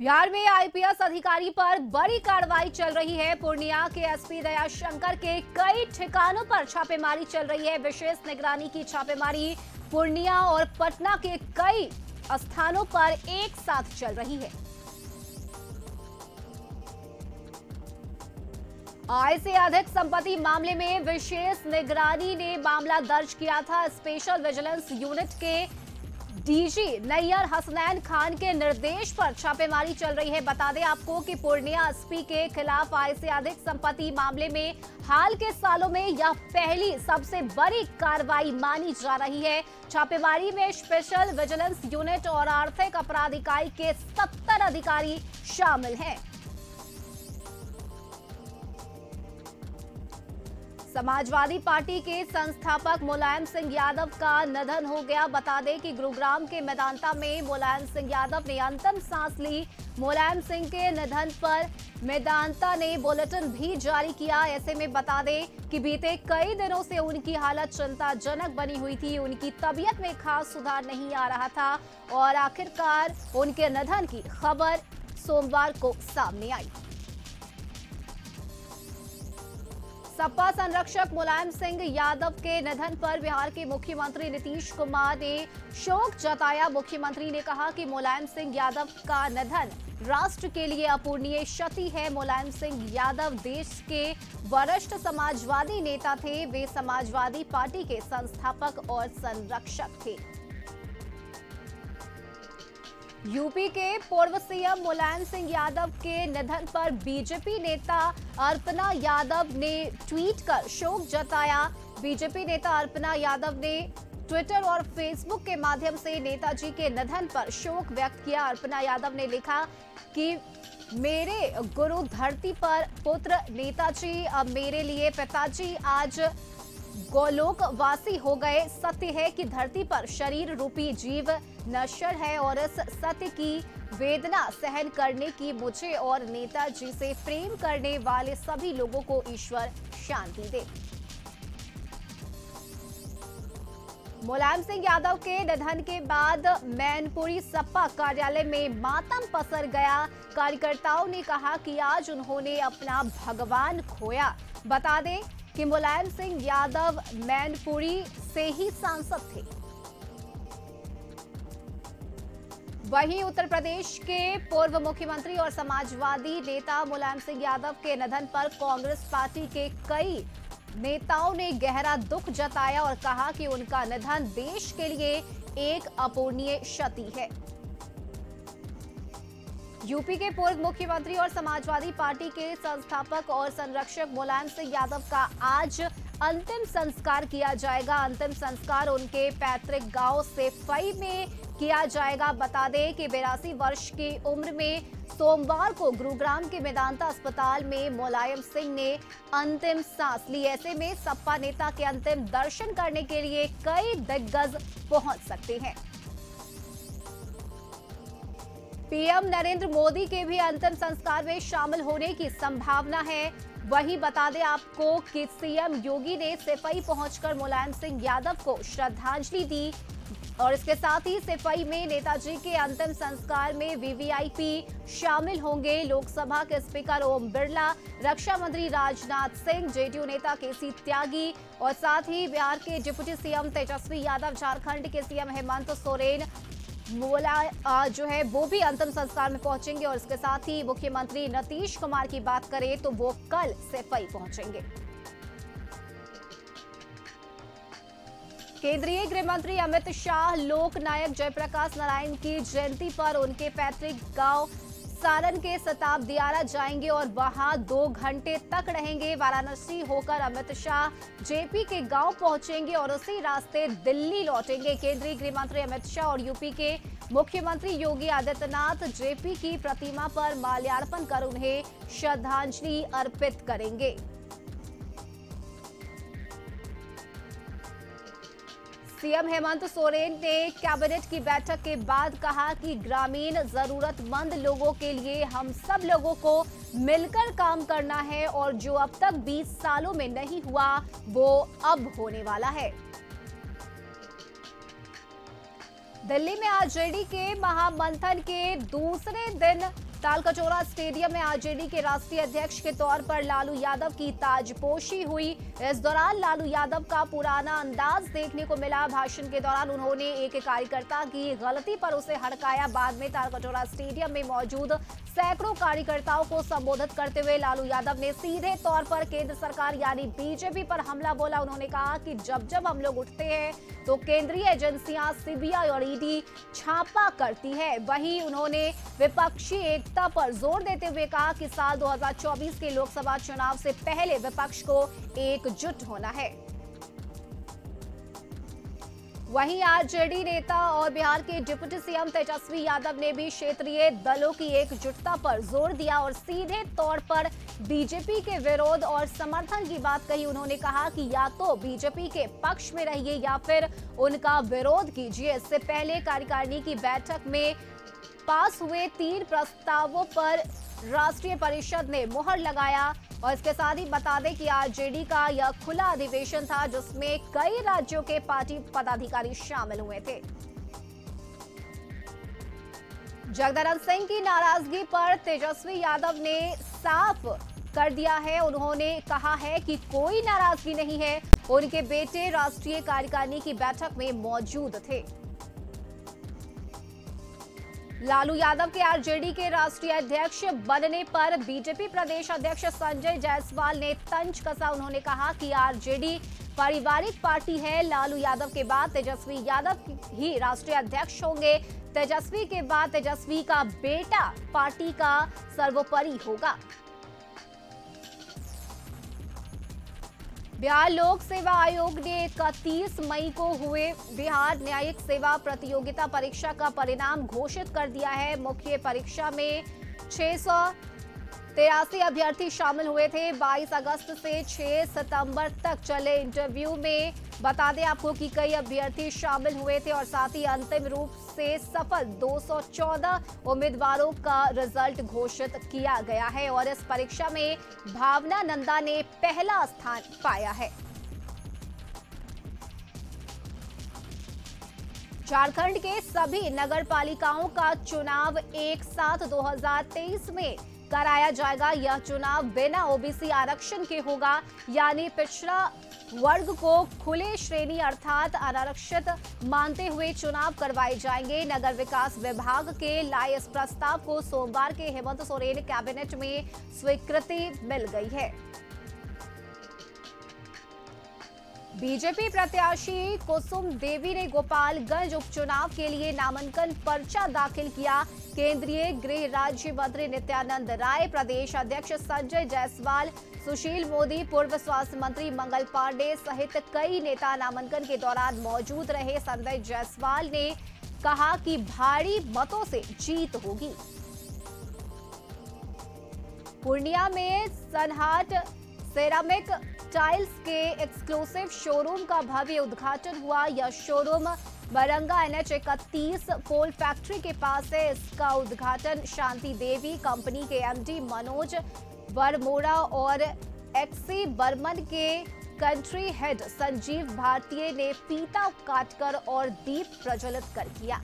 बिहार में आईपीएस अधिकारी पर बड़ी कार्रवाई चल रही है। पूर्णिया के एसपी दया शंकर के कई ठिकानों पर छापेमारी चल रही है। विशेष निगरानी की छापेमारी पूर्णिया और पटना के कई स्थानों पर एक साथ चल रही है। आय से अधिक संपत्ति मामले में विशेष निगरानी ने मामला दर्ज किया था। स्पेशल विजिलेंस यूनिट के डीजी नैयर हसनैन खान के निर्देश पर छापेमारी चल रही है। बता दें आपको कि पूर्णिया एसपी के खिलाफ आय से अधिक संपत्ति मामले में हाल के सालों में यह पहली सबसे बड़ी कार्रवाई मानी जा रही है। छापेमारी में स्पेशल विजिलेंस यूनिट और आर्थिक अपराध इकाई के 70 अधिकारी शामिल हैं। समाजवादी पार्टी के संस्थापक मुलायम सिंह यादव का निधन हो गया। बता दें कि गुरुग्राम के मैदानता में मुलायम सिंह यादव ने अंतिम सांस ली। मुलायम सिंह के निधन पर मैदानता ने बुलेटिन भी जारी किया। ऐसे में बता दें कि बीते कई दिनों से उनकी हालत चिंताजनक बनी हुई थी। उनकी तबीयत में खास सुधार नहीं आ रहा था और आखिरकार उनके निधन की खबर सोमवार को सामने आई। सपा संरक्षक मुलायम सिंह यादव के निधन पर बिहार के मुख्यमंत्री नीतीश कुमार ने शोक जताया। मुख्यमंत्री ने कहा कि मुलायम सिंह यादव का निधन राष्ट्र के लिए अपूर्णीय क्षति है। मुलायम सिंह यादव देश के वरिष्ठ समाजवादी नेता थे। वे समाजवादी पार्टी के संस्थापक और संरक्षक थे। यूपी के पूर्व सीएम मुलायम सिंह यादव के निधन पर बीजेपी नेता अर्पना यादव ने ट्वीट कर शोक जताया। बीजेपी नेता अर्पना यादव ने ट्विटर और फेसबुक के माध्यम से नेताजी के निधन पर शोक व्यक्त किया। अर्पना यादव ने लिखा कि, मेरे गुरु धरती पर पुत्र नेताजी, अब मेरे लिए पिताजी आज गोलोकवासी हो गए। सत्य है कि धरती पर शरीर रूपी जीव नश्वर है और इस सत्य की वेदना सहन करने की मुझे और नेताजी से प्रेम करने वाले सभी लोगों को ईश्वर शांति दे। मुलायम सिंह यादव के निधन के बाद मैनपुरी सपा कार्यालय में मातम पसर गया। कार्यकर्ताओं ने कहा कि आज उन्होंने अपना भगवान खोया। बता दें कि मुलायम सिंह यादव मैनपुरी से ही सांसद थे। वहीं उत्तर प्रदेश के पूर्व मुख्यमंत्री और समाजवादी नेता मुलायम सिंह यादव के निधन पर कांग्रेस पार्टी के कई नेताओं ने गहरा दुख जताया और कहा कि उनका निधन देश के लिए एक अपूर्णीय क्षति है। यूपी के पूर्व मुख्यमंत्री और समाजवादी पार्टी के संस्थापक और संरक्षक मुलायम सिंह यादव का आज अंतिम संस्कार किया जाएगा। अंतिम संस्कार उनके पैतृक गाँव सेफई में किया जाएगा। बता दें कि बेरासी वर्ष की उम्र में सोमवार को गुरुग्राम के मेदांता अस्पताल में मुलायम सिंह ने अंतिम सांस ली। ऐसे में सपा नेता के अंतिम दर्शन करने के लिए कई दिग्गज पहुँच सकते हैं। पीएम नरेंद्र मोदी के भी अंतिम संस्कार में शामिल होने की संभावना है। वहीं बता दें आपको कि सीएम योगी ने सिपाही पहुंचकर मुलायम सिंह यादव को श्रद्धांजलि दी और इसके साथ ही सिपाही में नेताजी के अंतिम संस्कार में वीवीआईपी शामिल होंगे। लोकसभा के स्पीकर ओम बिरला, रक्षा मंत्री राजनाथ सिंह, जेडीयू नेता केसी त्यागी और साथ ही बिहार के डिप्टी सीएम तेजस्वी यादव, झारखंड के सीएम हेमंत सोरेन मोला जो है, वो भी अंतिम संस्कार में पहुँचेंगे और इसके साथ ही मुख्यमंत्री नीतीश कुमार की बात करें तो वो कल सेफई पहुँचेंगे। केंद्रीय गृह मंत्री अमित शाह, लोक नायक जयप्रकाश नारायण की जयंती पर उनके पैतृक गाँव सारण के सताब दियारा जाएँगे और वहाँ दो घंटे तक रहेंगे। वाराणसी होकर अमित शाह जेपी के गाँव पहुँचेंगे और उसी रास्ते दिल्ली लौटेंगे। केंद्रीय गृह मंत्री अमित शाह और यूपी के मुख्यमंत्री योगी आदित्यनाथ जेपी की प्रतिमा पर माल्यार्पण कर उन्हें श्रद्धांजलि अर्पित करेंगे। सीएम हेमंत सोरेन ने कैबिनेट की बैठक के बाद कहा कि ग्रामीण जरूरतमंद लोगों के लिए हम सब लोगों को मिलकर काम करना है और जो अब तक 20 सालों में नहीं हुआ, वो अब होने वाला है। दिल्ली में आरजेडी के महामंथन के दूसरे दिन तालकटोरा स्टेडियम में आरजेडी के राष्ट्रीय अध्यक्ष के तौर पर लालू यादव की ताजपोशी हुई। इस दौरान लालू यादव का पुराना अंदाज देखने को मिला। भाषण के दौरान उन्होंने एक कार्यकर्ता की गलती पर उसे हड़काया। बाद में तालकटोरा स्टेडियम में मौजूद सैकड़ों कार्यकर्ताओं को संबोधित करते हुए लालू यादव ने सीधे तौर पर केंद्र सरकार यानी बीजेपी पर हमला बोला। उन्होंने कहा कि जब जब हम लोग उठते हैं तो केंद्रीय एजेंसियाँ, सीबीआई और ईडी छापा करती है। वहीं उन्होंने विपक्षी एकता पर ज़ोर देते हुए कहा कि साल 2024 के लोकसभा चुनाव से पहले विपक्ष को एकजुट होना है। वहीं आरजेडी नेता और बिहार के डिप्टी सीएम तेजस्वी यादव ने भी क्षेत्रीय दलों की एकजुटता पर ज़ोर दिया और सीधे तौर पर बीजेपी के विरोध और समर्थन की बात कही। उन्होंने कहा कि या तो बीजेपी के पक्ष में रहिए या फिर उनका विरोध कीजिए। इससे पहले कार्यकारिणी की बैठक में पास हुए तीन प्रस्तावों पर राष्ट्रीय परिषद ने मुहर लगाया। और इसके साथ ही बता दें कि आरजेडी का यह खुला अधिवेशन था, जिसमें कई राज्यों के पार्टी पदाधिकारी शामिल हुए थे। जगदानंद सिंह की नाराज़गी पर तेजस्वी यादव ने साफ़ कर दिया है। उन्होंने कहा है कि कोई नाराज़गी नहीं है। उनके बेटे, राष्ट्रीय कार्यकारिणी की बैठक में मौजूद थे। लालू यादव के आरजेडी के राष्ट्रीय अध्यक्ष बनने पर बीजेपी प्रदेश अध्यक्ष संजय जायसवाल ने तंज कसा। उन्होंने कहा कि आरजेडी पारिवारिक पार्टी है। लालू यादव के बाद तेजस्वी यादव ही राष्ट्रीय अध्यक्ष होंगे। तेजस्वी के बाद तेजस्वी का बेटा पार्टी का सर्वोपरि होगा। बिहार लोक सेवा आयोग ने इकतीस मई को हुए बिहार न्यायिक सेवा प्रतियोगिता परीक्षा का परिणाम घोषित कर दिया है। मुख्य परीक्षा में छह सौ तिरासी अभ्यर्थी शामिल हुए थे। 22 अगस्त से 6 सितंबर तक चले इंटरव्यू में। बता दें आपको कि कई अभ्यर्थी शामिल हुए थे और साथ ही अंतिम रूप से सफल 214 उम्मीदवारों का रिज़ल्ट घोषित किया गया है और इस परीक्षा में भावना नंदा ने पहला स्थान पाया है। झारखंड के सभी नगर पालिकाओं का चुनाव एक साथ 2023 में कराया जाएगा। यह चुनाव बिना ओबीसी आरक्षण के होगा। यानी पिछड़ा वर्ग को खुले श्रेणी अर्थात अनारक्षित मानते हुए चुनाव करवाए जाएँगे। नगर विकास विभाग के लाए इस प्रस्ताव को सोमवार के हेमंत सोरेन कैबिनेट में स्वीकृति मिल गई है। बीजेपी प्रत्याशी कुसुम देवी ने गोपालगंज उपचुनाव के लिए नामांकन पर्चा दाखिल किया। केंद्रीय गृह राज्य मंत्री नित्यानंद राय, प्रदेश अध्यक्ष संजय जायसवाल, सुशील मोदी, पूर्व स्वास्थ्य मंत्री मंगल पांडे सहित कई नेता नामांकन के दौरान मौजूद रहे। संजय जायसवाल ने कहा कि भारी मतों से जीत होगी। पूर्णिया में सनहाट, सेरामिक टाइल्स के एक्सक्लूसिव शोरूम का भव्य उद्घाटन हुआ। यह शोरूम बरंगा एनएच इकतीस पोल फैक्ट्री के पास है। इसका उद्घाटन शांति देवी कंपनी के एमडी मनोज बरमोड़ा और एक्सी बर्मन के कंट्री हेड संजीव भारतीय ने पीता काटकर और दीप प्रज्वलित कर किया।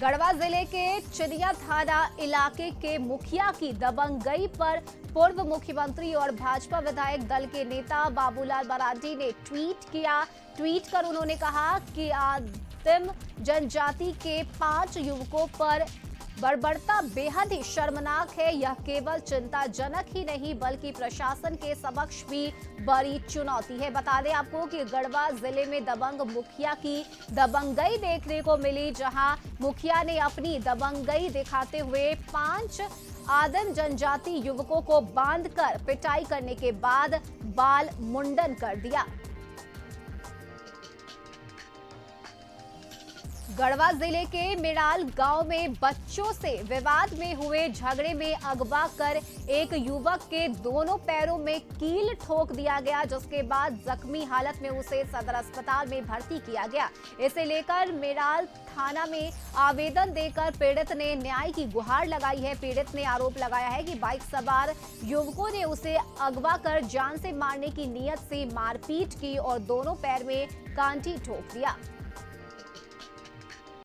गढ़वा ज़िले के चिड़िया थाना इलाके के मुखिया की दबंगई पर पूर्व मुख्यमंत्री और भाजपा विधायक दल के नेता बाबूलाल मरांडी ने ट्वीट किया। ट्वीट कर उन्होंने कहा कि आदिम जनजाति के पाँच युवकों पर बर्बरता बेहद ही शर्मनाक है। यह केवल चिंताजनक ही नहीं, बल्कि प्रशासन के समक्ष भी बड़ी चुनौती है। बता दें आपको कि गढ़वा ज़िले में दबंग मुखिया की दबंगई देखने को मिली, जहाँ मुखिया ने अपनी दबंगई दिखाते हुए पाँच आदिम जनजाति युवकों को बांधकर पिटाई करने के बाद बाल मुंडन कर दिया। गढ़वा ज़िले के मिराल गाँव में बच्चों से विवाद में हुए झगड़े में अगवा कर एक युवक के दोनों पैरों में कील ठोक दिया गया, जिसके बाद जख्मी हालत में उसे सदर अस्पताल में भर्ती किया गया। इसे लेकर मिराल थाना में आवेदन देकर पीड़ित ने न्याय की गुहार लगाई है। पीड़ित ने आरोप लगाया है कि बाइक सवार युवकों ने उसे अगवा कर जान से मारने की नीयत से मारपीट की और दोनों पैर में कांटी ठोक दिया।